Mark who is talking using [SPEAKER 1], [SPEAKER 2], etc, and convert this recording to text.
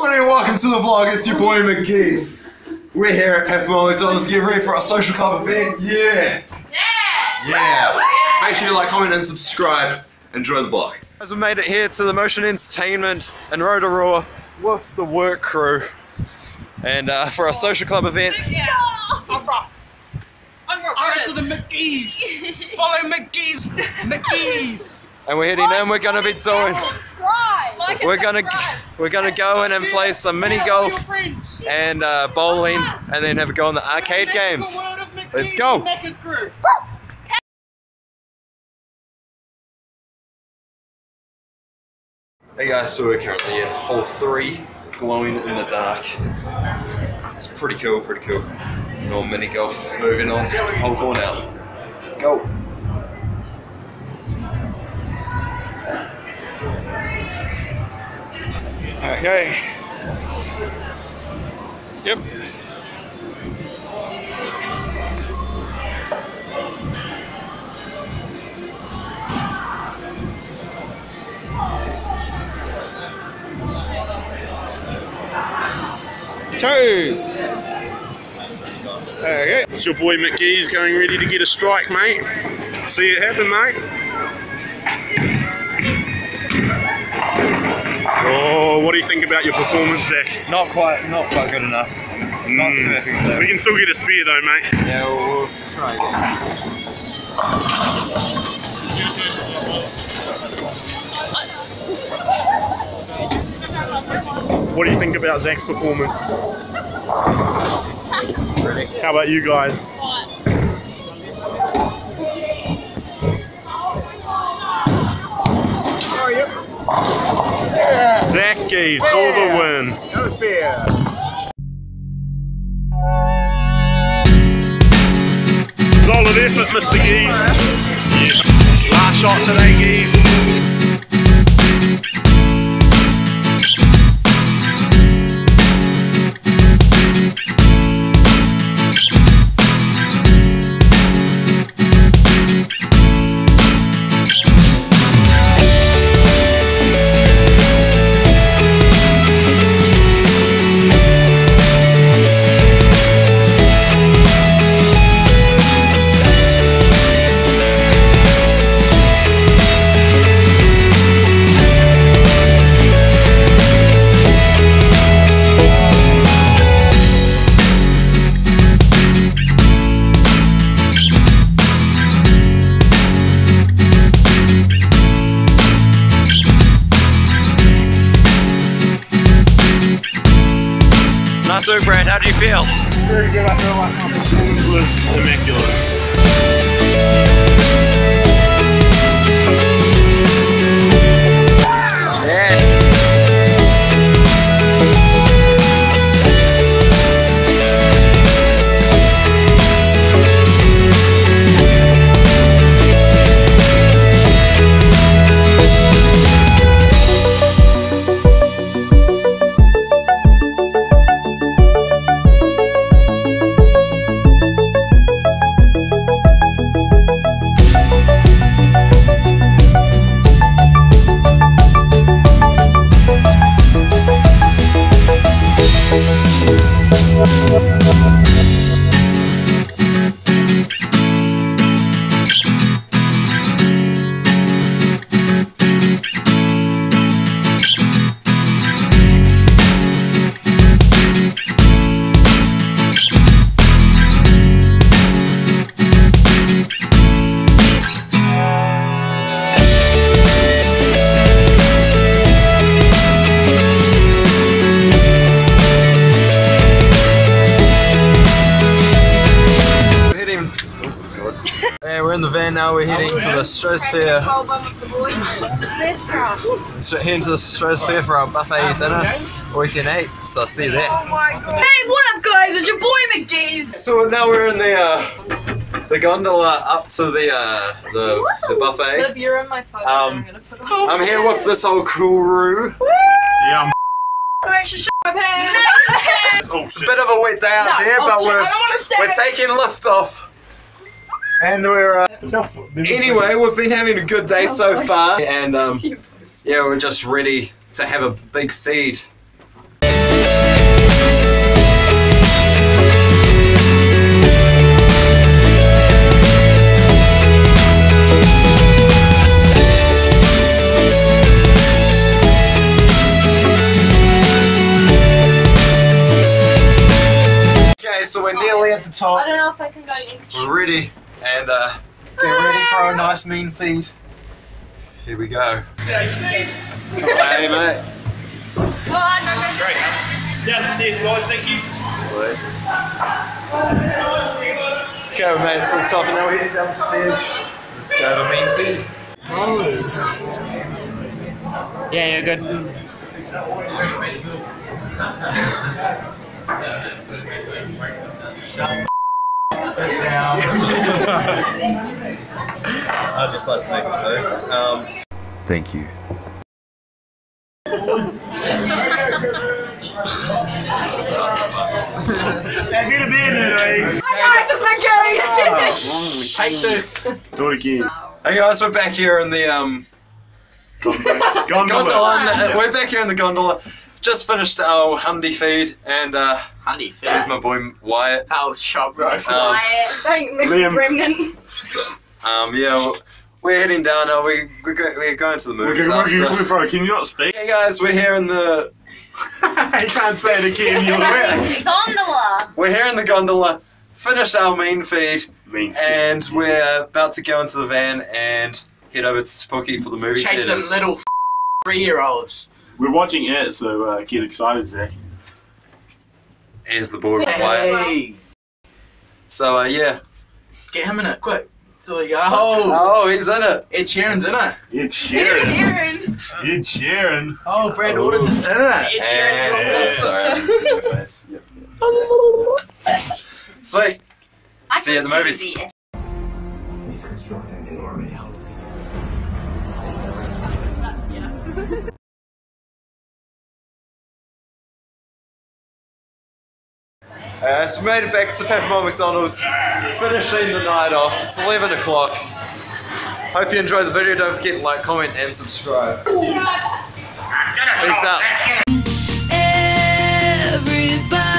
[SPEAKER 1] morning, welcome to the vlog. It's your boy McGies. We're here at Papamoa McDonald's getting ready for our social club event. Yeah!
[SPEAKER 2] Yeah!
[SPEAKER 1] Yeah! Make sure you like, comment, and subscribe. Enjoy the vlog. As we made it here to the Motion Entertainment and Rotorua with the work crew. And uh, for our social club event.
[SPEAKER 2] Yeah.
[SPEAKER 3] Alright to the McGies! Follow McGies! McGies!
[SPEAKER 1] And we're heading in, we're gonna be doing
[SPEAKER 2] And
[SPEAKER 1] we're gonna we're gonna go in and play some mini golf and uh, bowling and then have a go on the arcade games. Let's go. Hey guys, so we're currently in hole three, glowing in the dark. It's pretty cool, pretty cool. No mini golf. Moving on to hole four now. Let's go. Okay. Yep. Two. Okay.
[SPEAKER 4] It's your boy McGies going ready to get a strike, mate. See it happen, mate. What do you think about your performance, Zach?
[SPEAKER 5] Not quite, not quite good enough. Not
[SPEAKER 4] Mm.
[SPEAKER 5] perfect though.
[SPEAKER 4] We can still get a spear though, mate.
[SPEAKER 5] Yeah, we'll, we'll try again.
[SPEAKER 4] What do you think about Zach's performance? How about you guys? Zach For the win. Solid effort, Mr. Gies. Yes. Last shot today,
[SPEAKER 1] Nice work, Brad. How do you feel?
[SPEAKER 4] Very good. I feel like my performance was immaculate.
[SPEAKER 1] We're in the van now. We're heading to the Stratosfare.
[SPEAKER 2] Whole bunch of the boys. Restaurant.
[SPEAKER 1] So heading to the Stratosfare for our buffet dinner. We can eat. So I'll see you there.
[SPEAKER 2] Oh. Hey, what up, guys? It's your boy McGies.
[SPEAKER 1] So now we're in the uh, the gondola up to the uh, the the buffet.
[SPEAKER 2] Liv, you're in my phone.
[SPEAKER 1] Um,
[SPEAKER 2] I'm gonna put on.
[SPEAKER 1] I'm here with this old cool crew.
[SPEAKER 4] Yeah, I'm
[SPEAKER 2] Alright, my pants.
[SPEAKER 1] It's a bit of a wet day out
[SPEAKER 2] No,
[SPEAKER 1] there,
[SPEAKER 2] oh,
[SPEAKER 1] but we're
[SPEAKER 2] I don't wanna stay.
[SPEAKER 1] we're taking lift off and we're uh, anyway we've been having a good day
[SPEAKER 2] oh, so
[SPEAKER 1] far and um, yeah we're just ready to have a big feed Okay, So we're nearly at the top.
[SPEAKER 2] I don't know if I can go next.
[SPEAKER 1] We're ready and uh, get ready for a nice mean feed. Here we go. Hey, mate.
[SPEAKER 2] Oh, no, no.
[SPEAKER 4] Great. Down the stairs, guys. Thank you.
[SPEAKER 1] Okay, we made it to the top, and now we're heading down the stairs. Let's go have a mean feed.
[SPEAKER 3] Yeah, you're good.
[SPEAKER 1] I'd just like to make a toast. Um, Thank you.
[SPEAKER 4] Have you been anyway?
[SPEAKER 2] Hi guys, it's my guys.
[SPEAKER 3] Take two.
[SPEAKER 4] Do it again.
[SPEAKER 1] Hey guys, we're back here in the um,
[SPEAKER 4] Gondola.
[SPEAKER 1] gondola. and, uh, We're back here in the gondola. Just finished our Hundy feed, and uh,
[SPEAKER 3] Honey,
[SPEAKER 1] there's my boy Wyatt.
[SPEAKER 3] Oh, shop, bro.
[SPEAKER 1] Um,
[SPEAKER 2] Thank you,
[SPEAKER 4] Liam.
[SPEAKER 2] Remnant.
[SPEAKER 1] um, yeah, we're heading down now. We, we're, go, we're going to the
[SPEAKER 4] We're
[SPEAKER 1] movies
[SPEAKER 4] gonna- we're
[SPEAKER 1] after.
[SPEAKER 4] gonna- bro, can you not speak?
[SPEAKER 1] Hey guys, we're here in the
[SPEAKER 4] I can't say it again. You're
[SPEAKER 1] we're,
[SPEAKER 2] Gondola.
[SPEAKER 1] we're here in the gondola. Finished our main feed,
[SPEAKER 4] mean.
[SPEAKER 1] and we're about to go into the van and head over to Spooky for the movie
[SPEAKER 3] Chase some
[SPEAKER 1] theaters.
[SPEAKER 3] little three-year-olds.
[SPEAKER 4] We're watching it, so uh, get excited, Zach.
[SPEAKER 1] Here's the boy Wyatt.
[SPEAKER 3] Hey,
[SPEAKER 1] So uh, yeah.
[SPEAKER 3] get him in it, quick. So you go.
[SPEAKER 1] Oh, he's in it.
[SPEAKER 3] Ed Sheeran's in it.
[SPEAKER 4] It's
[SPEAKER 2] Here's
[SPEAKER 4] Sharon.
[SPEAKER 2] Sharon.
[SPEAKER 4] It's Sharon.
[SPEAKER 3] Oh, Brad Orders is in it.
[SPEAKER 2] Ed Sheeran's
[SPEAKER 1] And-
[SPEAKER 2] little
[SPEAKER 1] sorry, I
[SPEAKER 2] sister.
[SPEAKER 1] didn't see your face. Yep, yep. Sweet.
[SPEAKER 2] I
[SPEAKER 1] See you at the movies.
[SPEAKER 2] the Ed-
[SPEAKER 1] Uh, so we made it back to Papamoa McDonald's, finishing the night off. It's 11 o'clock. Hope you enjoyed the video. Don't forget to like, comment, and subscribe. Peace out. Everybody.